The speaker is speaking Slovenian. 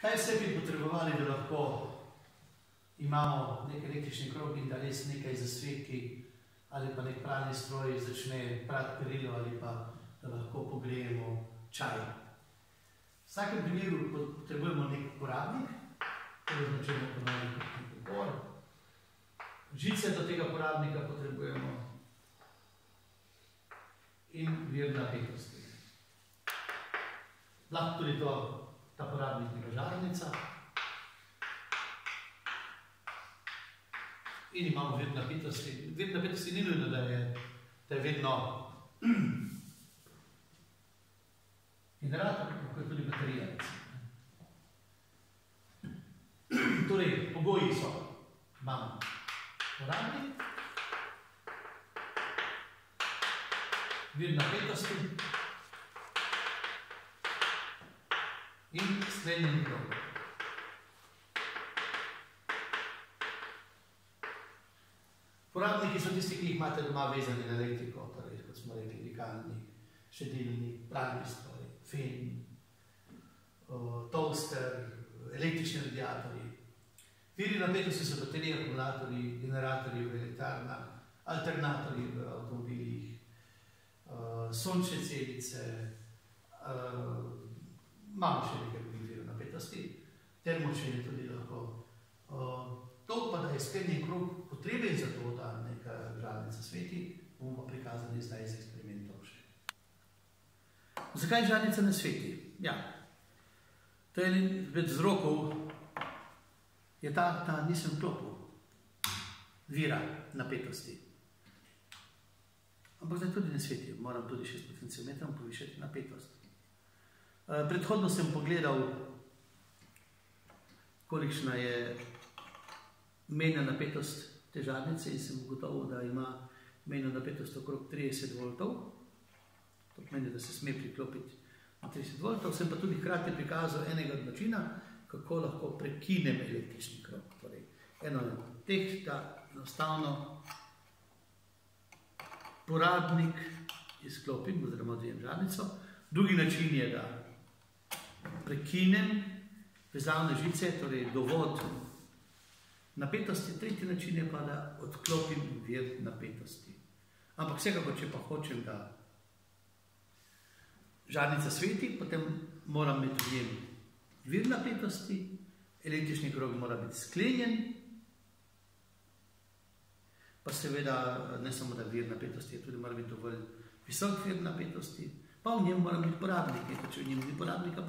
Kaj vse bi potrebovali, da lahko imamo nek električni krog in da res nekaj zasveti, ali pa nek pralni stroj začne prati perilo, ali pa da lahko pogrejemo čaj. V vsakem primeru potrebujemo nek porabnik, to je značilno ponovno kot nek upor. Žice do tega porabnika potrebujemo in vir napetosti. Lahko tudi to ta porabnik neka žarnica. In imamo vir napetosti. Vir napetosti ni nujno, da je, je vedno generator, lahko je tudi baterija. Torej, pogoji so, imamo porabnik, vir napetosti, in sklenjen krog. Porabniki so tisti, ki jih imate doma vezani na elektriko, torej, kot smo rekli, dikalni, šedilni, pralni stroj, fen, toaster, električni radiatorji. Viri napetosti so baterije, akumulatorji, generatorji v elektrarnah, alternatorji v avtomobilih, sončne celice, imamo še nekaj virov napetosti, termočen je tudi lahko. To pa, da je sklenjen krog potreben za to, da neka žarnica sveti, bomo pa prikazali zdaj z eksperimentom še. Zakaj žarnica ne sveti? Ja, to je med vzrokov, je ta, da nisem vklopil vira napetosti. Ampak zdaj tudi ne sveti, moram tudi še s potenciometrom povišati napetost. Eh, predhodno sem pogledal, kolikšna je menja napetost te žarnice in sem ugotovil, da ima menjo napetost okrog 30 voltov. To pomeni, da se sme priklopiti na 30 voltov. Sem pa tudi hkrati prikazal enega načina, kako lahko prekinem električni krok. Torej, eno od teh, da enostavno porabnik izklopim oziroma odvijem žarnico. Drugi način je, da prekinem vezavne žice, torej dovod napetosti, tretji način je pa, da odklopim vir napetosti. Ampak vsekako, če pa hočem, da žarnica sveti, potem moram imeti vjem vir napetosti, električni krog mora biti sklenjen, pa seveda ne samo, da vir napetosti, tudi mora biti dovolj visok vir napetosti, pa v njem mora biti porabnik, ker če v njem ni porabnika,